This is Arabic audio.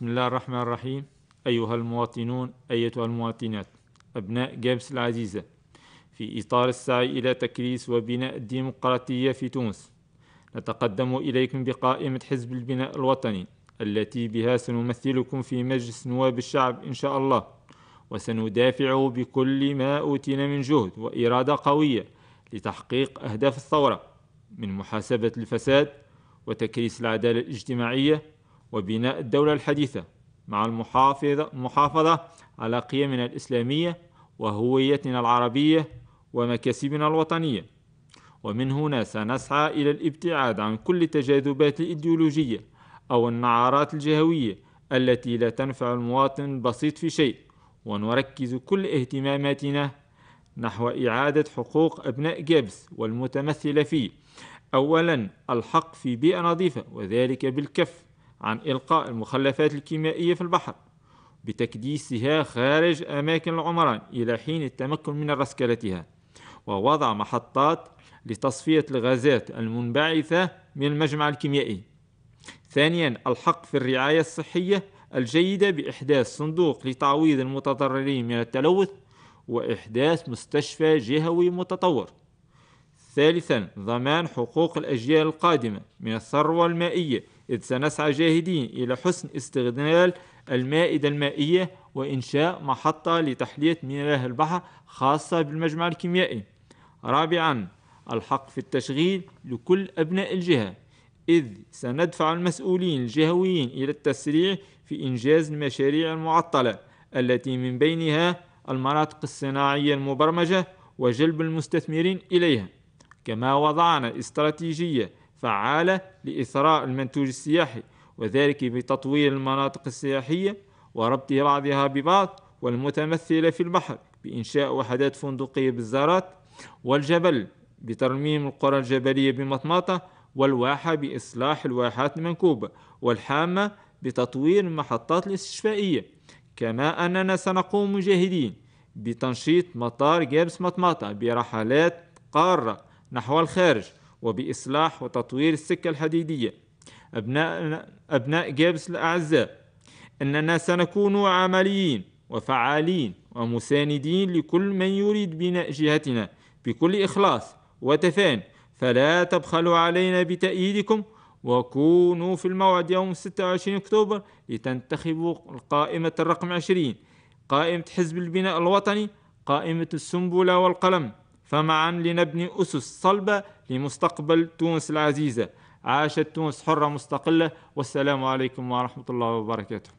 بسم الله الرحمن الرحيم. أيها المواطنون أيتها المواطنات. أبناء جابس العزيزة في إطار السعي إلى تكريس وبناء الديمقراطية في تونس نتقدم إليكم بقائمة حزب البناء الوطني التي بها سنمثلكم في مجلس نواب الشعب إن شاء الله وسندافع بكل ما أوتينا من جهد وإرادة قوية لتحقيق أهداف الثورة من محاسبة الفساد وتكريس العدالة الاجتماعية وبناء الدولة الحديثة مع المحافظة, المحافظة على قيمنا الإسلامية وهويتنا العربية ومكاسبنا الوطنية. ومن هنا سنسعى إلى الابتعاد عن كل التجاذبات الإيديولوجية أو النعارات الجهوية التي لا تنفع المواطن البسيط في شيء ونركز كل اهتماماتنا نحو إعادة حقوق أبناء جابس والمتمثلة فيه. أولا الحق في بيئة نظيفة وذلك بالكف. عن إلقاء المخلفات الكيميائية في البحر بتكديسها خارج أماكن العمران إلى حين التمكن من رسكلتها ووضع محطات لتصفية الغازات المنبعثة من المجمع الكيميائي. ثانيا الحق في الرعاية الصحية الجيدة بإحداث صندوق لتعويض المتضررين من التلوث وإحداث مستشفى جهوي متطور. ثالثا ضمان حقوق الأجيال القادمة من الثروة المائية إذ سنسعى جاهدين إلى حسن استغلال المائدة المائية وإنشاء محطة لتحلية مياه البحر خاصة بالمجمع الكيميائي. رابعا الحق في التشغيل لكل أبناء الجهة. إذ سندفع المسؤولين الجهويين إلى التسريع في إنجاز المشاريع المعطلة التي من بينها المناطق الصناعية المبرمجة وجلب المستثمرين إليها. كما وضعنا استراتيجية فعالة لإثراء المنتوج السياحي وذلك بتطوير المناطق السياحية وربط بعضها ببعض والمتمثلة في البحر بإنشاء وحدات فندقية بالزارات والجبل بترميم القرى الجبلية بمطماطة والواحة بإصلاح الواحات المنكوبة والحامة بتطوير المحطات الاستشفائية. كما أننا سنقوم مجاهدين بتنشيط مطار جابس مطماطة برحلات قارة نحو الخارج وبإصلاح وتطوير السكة الحديدية. أبناء, أبناء جابس الأعزاء أننا سنكون عمليين وفعالين ومساندين لكل من يريد بناء جهتنا بكل إخلاص وتفان. فلا تبخلوا علينا بتأييدكم وكونوا في الموعد يوم 26 أكتوبر لتنتخبوا القائمة الرقم 20 قائمة حزب البناء الوطني قائمة السنبلة والقلم. فمعا لنبني أسس صلبة لمستقبل تونس العزيزة. عاشت تونس حرة مستقلة. والسلام عليكم ورحمة الله وبركاته.